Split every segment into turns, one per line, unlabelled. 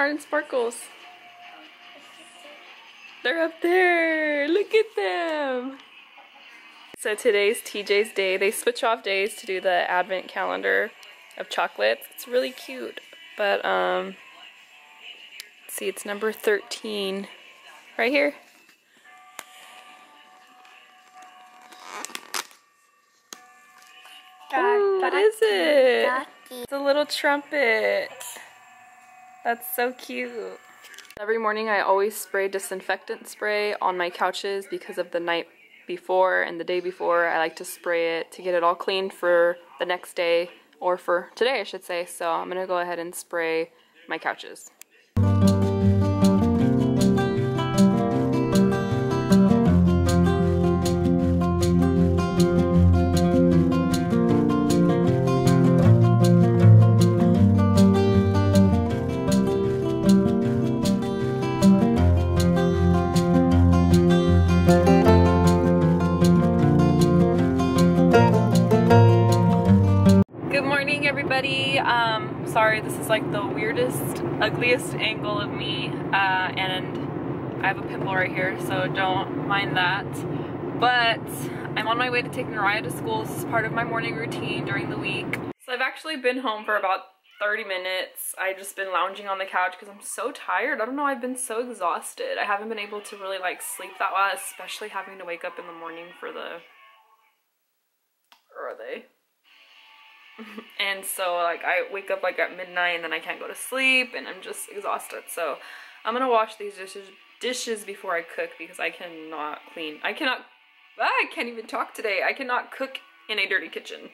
Bernard and Sparkles? They're up there. Look at them. So today's TJ's day. They switch off days to do the advent calendar of chocolates. It's really cute. But um see it's number 13 right here. Ooh, what is it? It's a little trumpet. That's so cute. Every morning I always spray disinfectant spray on my couches because of the night before and the day before. I like to spray it to get it all clean for the next day or for today I should say. So I'm going to go ahead and spray my couches. Sorry, this is like the weirdest, ugliest angle of me, uh, and I have a pimple right here, so don't mind that. But I'm on my way to take Mariah to school. This is part of my morning routine during the week. So I've actually been home for about 30 minutes. I've just been lounging on the couch because I'm so tired. I don't know, I've been so exhausted. I haven't been able to really like sleep that well, especially having to wake up in the morning for the... Or are they? and so like I wake up like at midnight and then I can't go to sleep and I'm just exhausted. So I'm gonna wash these dishes dishes before I cook because I cannot clean. I cannot I can't even talk today. I cannot cook in a dirty kitchen.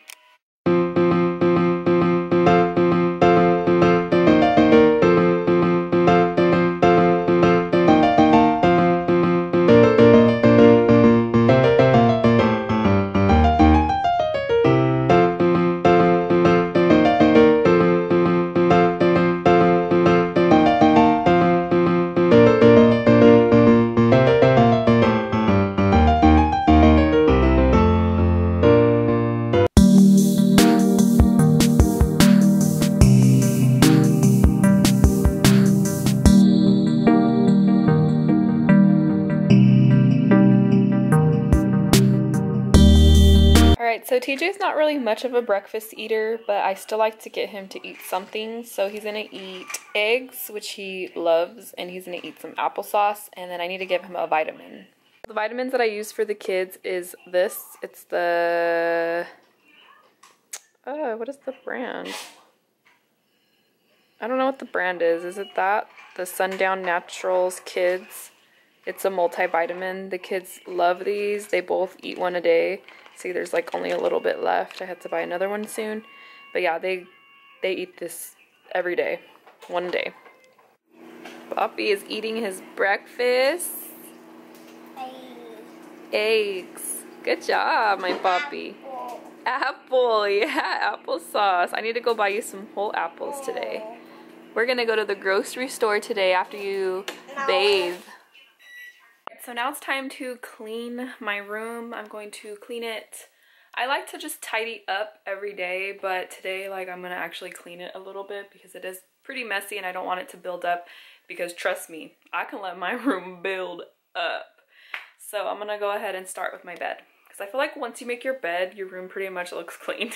So TJ's not really much of a breakfast eater, but I still like to get him to eat something. So he's gonna eat eggs, which he loves, and he's gonna eat some applesauce, and then I need to give him a vitamin. The vitamins that I use for the kids is this. It's the... Oh, what is the brand? I don't know what the brand is. Is it that? The Sundown Naturals Kids. It's a multivitamin. The kids love these. They both eat one a day. See, there's like only a little bit left. I had to buy another one soon. But yeah, they they eat this every day. One day. Poppy is eating his breakfast. Eggs. Good job, my Poppy. Apple, yeah, applesauce. I need to go buy you some whole apples today. We're gonna go to the grocery store today after you bathe. So now it's time to clean my room. I'm going to clean it. I like to just tidy up every day, but today like I'm gonna actually clean it a little bit because it is pretty messy and I don't want it to build up because trust me, I can let my room build up. So I'm gonna go ahead and start with my bed. Because I feel like once you make your bed, your room pretty much looks clean.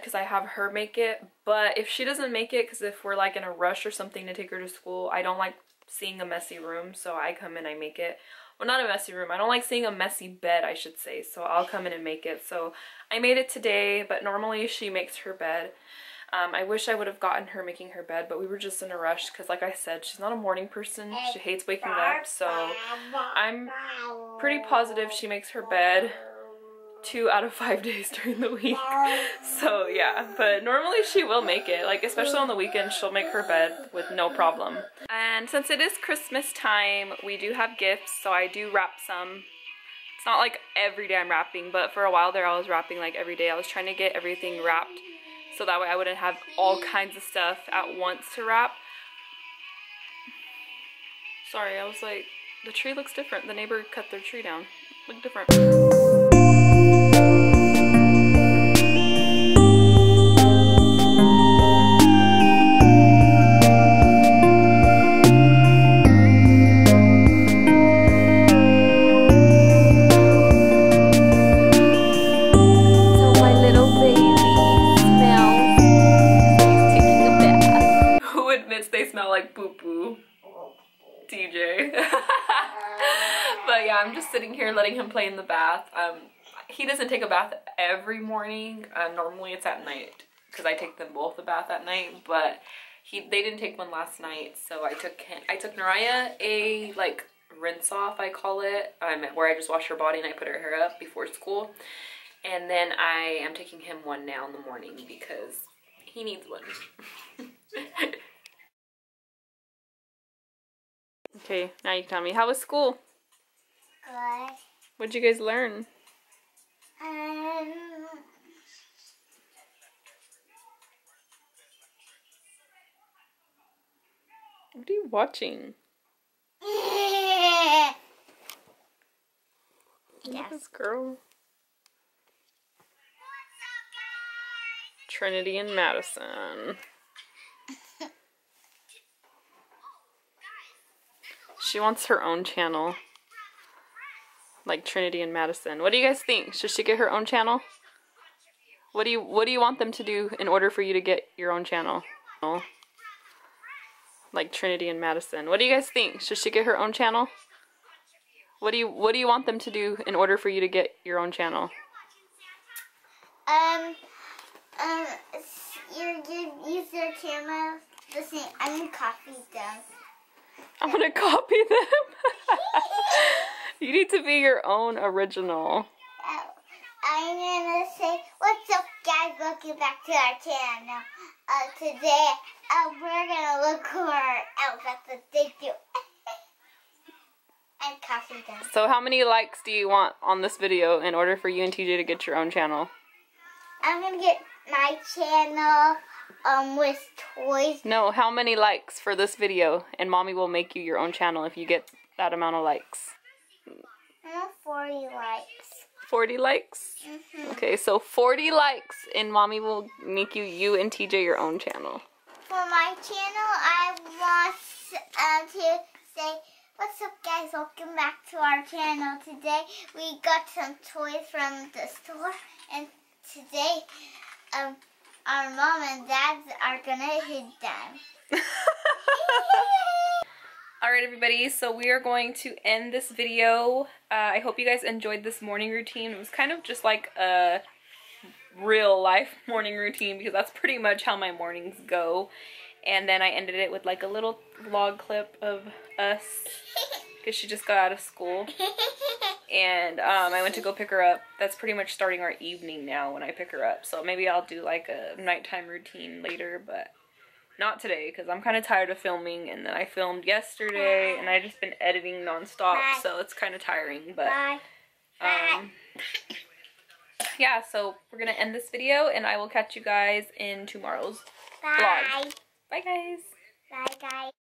Because I have her make it, but if she doesn't make it, because if we're like in a rush or something to take her to school, I don't like seeing a messy room, so I come in, I make it. Well, not a messy room. I don't like seeing a messy bed, I should say, so I'll come in and make it. So I made it today, but normally she makes her bed. Um, I wish I would have gotten her making her bed, but we were just in a rush because, like I said, she's not a morning person. She hates waking up, so I'm pretty positive she makes her bed two out of five days during the week. So yeah, but normally she will make it. Like especially on the weekend, she'll make her bed with no problem. And since it is Christmas time, we do have gifts, so I do wrap some. It's not like every day I'm wrapping, but for a while there I was wrapping like every day. I was trying to get everything wrapped so that way I wouldn't have all kinds of stuff at once to wrap. Sorry, I was like, the tree looks different. The neighbor cut their tree down. Look different. I'm just sitting here letting him play in the bath. Um, he doesn't take a bath every morning. Uh, normally it's at night because I take them both a bath at night. But he they didn't take one last night, so I took him, I took Naraya a like rinse off I call it, um, where I just wash her body and I put her hair up before school. And then I am taking him one now in the morning because he needs one. okay, now you tell me, how was school? Good. What'd you guys learn? Um. What are you watching? yes. This girl. Trinity and Madison. She wants her own channel like Trinity and Madison. What do you guys think? Should she get her own channel? What do you What do you want them to do in order for you to get your own channel? Like Trinity and Madison. What do you guys think? Should she get her own channel? What do you What do you want them to do in order for you to get your own channel?
Um, um, you use their camera. Listen, I'm gonna copy them.
I'm gonna copy them. You need to be your own original.
Oh, I'm gonna say, what's up guys, welcome back to our channel. Uh, today, uh, we're gonna look for our outfits that they do. and copy them.
So how many likes do you want on this video in order for you and TJ to get your own channel?
I'm gonna get my channel um, with toys.
No, how many likes for this video? And mommy will make you your own channel if you get that amount of likes.
40 likes.
40 likes? Mm -hmm. Okay, so 40 likes and mommy will make you, you and TJ your own channel.
For my channel, I want uh, to say, what's up guys, welcome back to our channel. Today, we got some toys from the store and today, um, our mom and dad are gonna hit them.
Alright everybody, so we are going to end this video. Uh, I hope you guys enjoyed this morning routine. It was kind of just like a real life morning routine because that's pretty much how my mornings go. And then I ended it with like a little vlog clip of us because she just got out of school. And um, I went to go pick her up. That's pretty much starting our evening now when I pick her up. So maybe I'll do like a nighttime routine later, but not today because I'm kind of tired of filming. And then I filmed yesterday and I just been editing nonstop, so it's kind of tiring. But
Bye.
um, yeah, so we're gonna end this video, and I will catch you guys in tomorrow's
Bye.
Bye, guys.
Bye, guys.